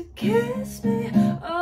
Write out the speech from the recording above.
to kiss me. Oh.